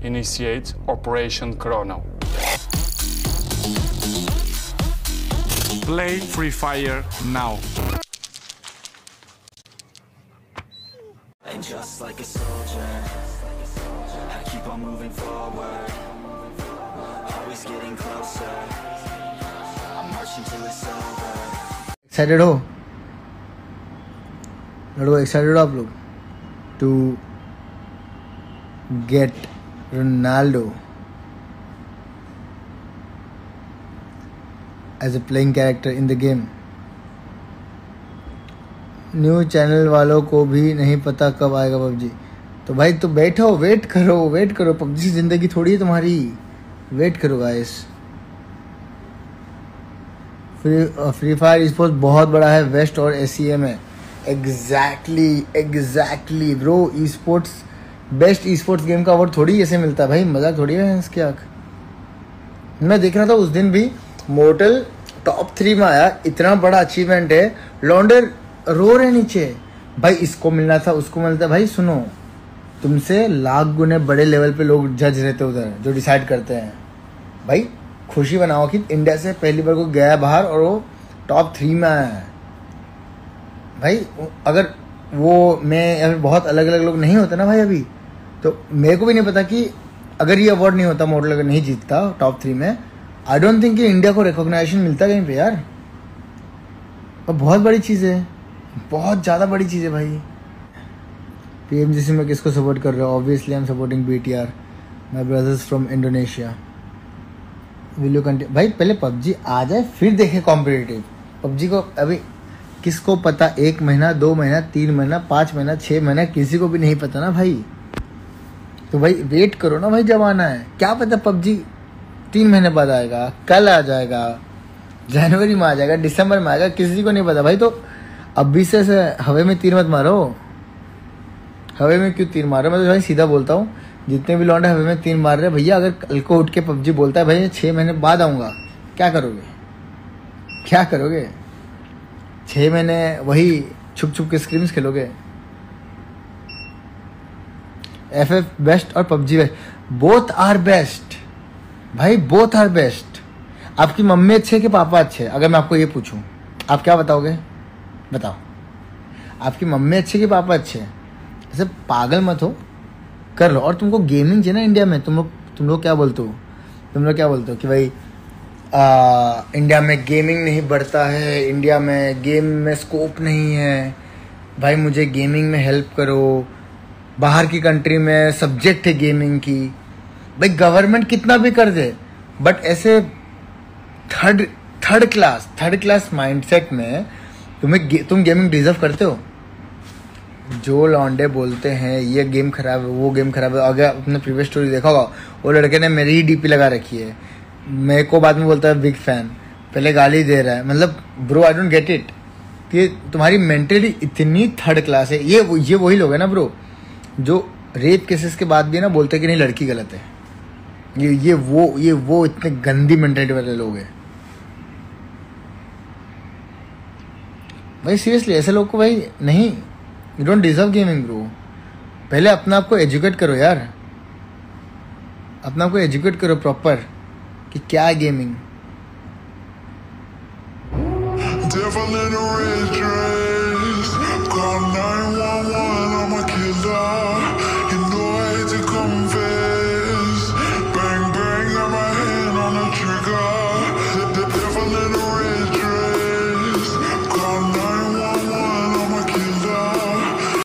Initiate Operation Chrono. Play Free Fire now. And just like a soldier, I keep on moving forward. Always getting closer. I'm marching till it's over. Excited हो लड़को excited हो आप लोग to get Ronaldo As a playing character in the game news channel वालों को भी नहीं पता कब आएगा पबजी। तो भाई तो बैठो वेट करो वेट करो। पबजी की ज़िंदगी थोड़ी है तुम्हारी। वेट करो guys free free fire sport बहुत बड़ा है वेस्ट और एस में exactly exactly bro esports best esports game का अवार्ड थोड़ी ऐसे मिलता है। भाई मज़ाक थोड़ी है इसके आँख। मैं देख रहा था उस दिन भी मोटल टॉप थ्री में आया, इतना बड़ा अचीवमेंट है। लॉन्डर रो रहे नीचे। भाई, इसको मिलना था, उसको मिलता भाई, सुनो, तुमसे लाख गुने बड़े लेवल पे लोग जज रहते उधर, जो डिसाइड करते हैं। भाई, खुशी बनाओ कि इंडिया से पहली बार को गया बाहर और वो टॉप थ्री में आया है। भाई अगर वो मैं अभी बहुत अलग अलग लोग नहीं होते ना भाई अभी तो मेरे को भी नहीं पता कि अगर ये अवार्ड नहीं होता मॉडल अगर नहीं जीतता टॉप थ्री में आई डोंट थिंक इंडिया को रिकॉग्नाइजेशन मिलता कहीं पे यार। और बहुत बड़ी चीज़ है। बहुत ज़्यादा बड़ी चीज़ है भाई। पी पीएमजीसी में किसको सपोर्ट कर रहे हो? Obviously I am supporting B T R my brothers from Indonesia will you continue भाई, पहले पबजी आ जाए, फिर देखें कॉम्पिटेटिव पबजी को अभी किसको पता? एक महीना, दो महीना, तीन महीना, पाँच महीना छः महीना, किसी को भी नहीं पता ना भाई। तो भाई वेट करो ना भाई, जब आना है। क्या पता पबजी तीन महीने बाद आएगा कल आ जाएगा जनवरी में आ जाएगा दिसंबर में आएगा किसी को नहीं पता। भाई तो अभी से, हवे में तीर मत मारो। हवे में क्यों तीर मारो मैं तो भाई सीधा बोलता हूँ जितने भी लौंडे हवे में तीर मार रहे भैया अगर कल को उठ के पबजी बोलता है भाई छः महीने बाद आऊँगा। क्या करोगे? क्या करोगे? छः महीने वही छुप छुप के स्क्रीम्स खेलोगे? एफ़ एफ़ बेस्ट और PUBG best both are best भाई बोथ आर बेस्ट आपकी मम्मी अच्छे है कि पापा अच्छे है? अगर मैं आपको ये पूछूँ आप क्या बताओगे? बताओ। आपकी मम्मी अच्छे कि पापा अच्छे हैं? ऐसे पागल मत हो। कर लो। और तुमको गेमिंग चाहिए ना इंडिया में तुम लोग तुम लोग क्या बोलते हो? तुम लोग क्या बोलते हो कि भाई आ, इंडिया में गेमिंग नहीं बढ़ता है इंडिया में गेम में स्कोप नहीं है। भाई मुझे गेमिंग में हेल्प करो। बाहर की कंट्री में सब्जेक्ट है गेमिंग की। भाई गवर्नमेंट कितना भी कर दे बट ऐसे third third class third class mindset में तुम्हें गे, तुम गेमिंग डिजर्व करते हो। जो लॉन्डे बोलते हैं ये गेम खराब है वो गेम खराब है। अगर अपने प्रीवियस स्टोरी देखा होगा वो लड़के ने मेरी ही डीपी लगा रखी है। मेरे को बाद में बोलता है बिग फ़ैन पहले गाली दे रहा है। मतलब bro I don't get it ये तुम्हारी मेंटली इतनी थर्ड क्लास है। ये ये वही लोग हैं ना ब्रो जो रेप केसेस के बाद भी ना बोलते कि नहीं लड़की गलत है। ये ये वो ये वो इतने गंदी मेंटेलिटी वाले लोग हैं भाई सीरियसली ऐसे लोग को भाई नहीं you don't deserve gaming bro पहले अपना आप को एजुकेट करो यार अपना आप को एजुकेट करो प्रॉपर कि क्या है gaming Devil in a red dress. Call 911, I'm a killer.